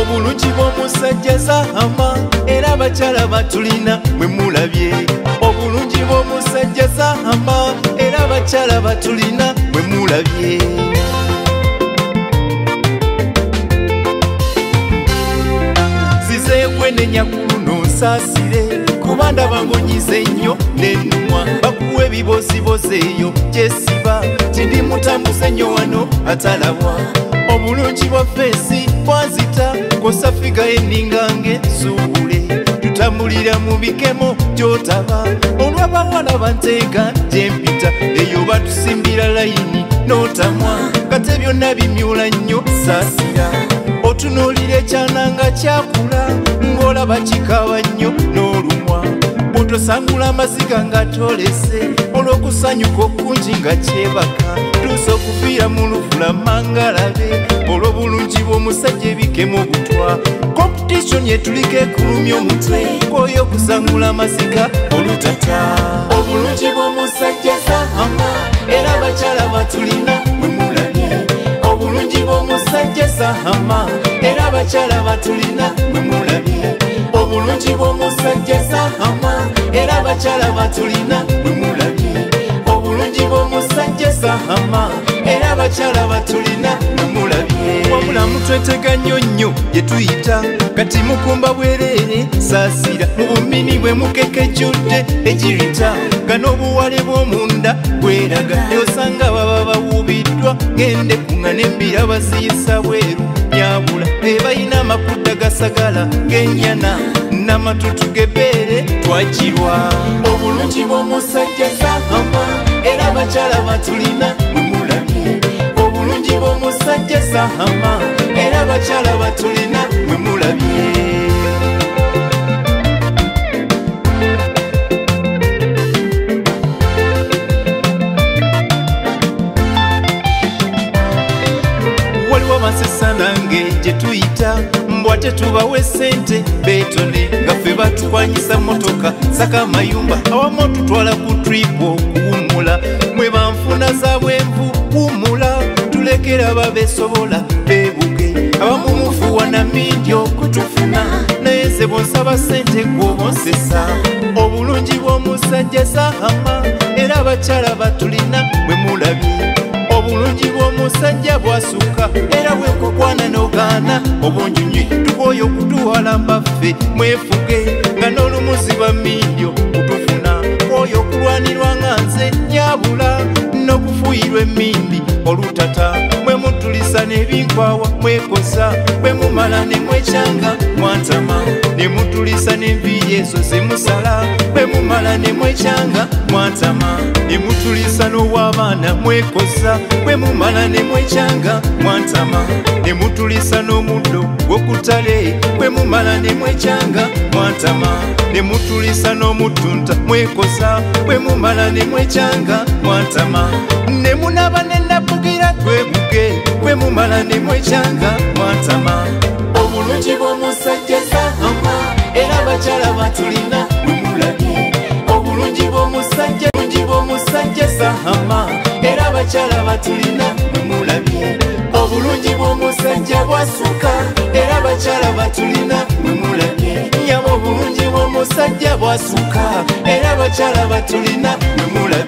obulungi bw'omusajja zahama era abakyala batulina mwe mulabye. Obulungi bw'omusajja zahama era abakyala batulina mwe mulabye. Zizeekwenenya ku luno nsaasire kuba ndaba ngonyize nnyo nenumwa bakuwa ebibozibozi eyo gyesiba tindi mutambuze ennyo wano atalabwa. Obulungi bwa feesi bwanzita kosafiga eningange nsuubule tutambulira mu bikemo gyotaba. Olw'abawala banteega gyempita eyo batusimbira layini n'otamwa. Kate byonna bimyula nnyo saasira otunuulira ekyananga kyakula ng'olaba kikaaba nnyo n'olumwa bw'otosangula amaziga nga tolese olw'okusanyuka okungi nga kyebaka. Tuusa okufiira mu luvula mangalabe olw'obulungi bw'omusajja ebikemu butwa. Kompetitioni etuliko ekulumya omutwe kwoyo okusangula amaziga olutata. Obulungi bw'omusajja zahama era abakyala batulina mwe mulabye. Obulungi bw'omusajja zahama era abakyala batulina mwe mulabye obulungi bw'omusajja zahama era abakyala batulina mwe mulabye. Obulungi bw'omusajja zahama era abakyala batulina mwe mulabye. Wabula mutwetega nnyo nnyo gye tuyita. Kati mukumba bwereere saasira. Mu bumini bwe mukekejjudde egirita nga n'obuwale bw'omunda bweraga. Yosanga baba bawubiddwa ngende kunga n'embira baziyisa bweru. Nyabula ebalina amakudda gasagala ng'ennyana n'amatutu g'ebbeere twagirwa obulungi bw'omusajja zahama era abakyala batulina mwe mulabye obulungi bw'omusajja zahama era abakyala batulina mwe mulabye waliwo amasesa nange gye tuyita mbwate tubawe sente beetone saka amayumba awamu otutwala ku tripo okuwummula. Mwe banfuna za bwenvu wummula tulekera babesobola beebuge. Abamu mufuwa na mindi okutufuna naye nze bwonsaba sente gwobonsesa. Obulungi bw'omusajja zahama era abakyala batulina bwe mulabye. Obulungi bw'omusajja bwasukka era bwekukwana n'ogaana obunjunywi tukwoyo okutuwala mbaffe mwefuge mutulisa n'ebinkwawa mwekosa bwe mumala ne mwekyanga mwantama ne mutulisa n'enviiri ezo zemusala bwe mumala ne mwekyanga mwantama ne mutulisa n'ow'abaana mwekosa bwe mumala ne mwekyanga mwantama ne mutulisa n'omuddo gw'okutale bwe mumala ne mwekyanga mwantama ne mutulisa n'omuttunta mwekosa bwe mumala ne mwekyanga mwantama ne munaba ne nabugira twebuge bwe mumala ne mwekyanga mwantama obulungi bw'omusajja zahama era abakyala batulina bwe mulabye. Obulungi bw'omusajja bulungi bw'omusajja zahama era abakyala batulina bwe mulabye. Obulungi bw'omusajja bwasuka era abakyala batulina bwe mulabye. Nyama obulungi bw'omusajja bwasuka era abakyala batulina bwe mulabye